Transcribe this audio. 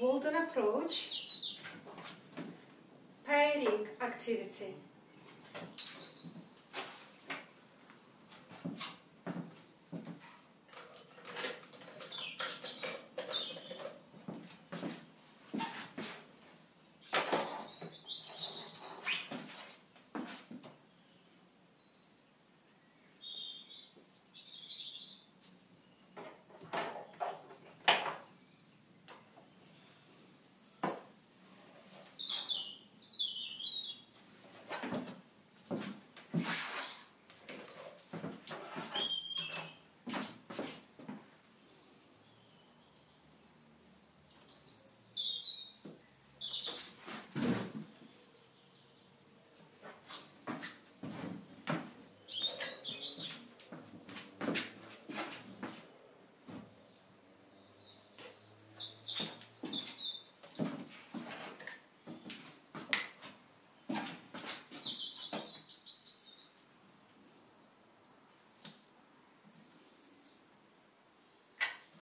Walden approach, pairing activity.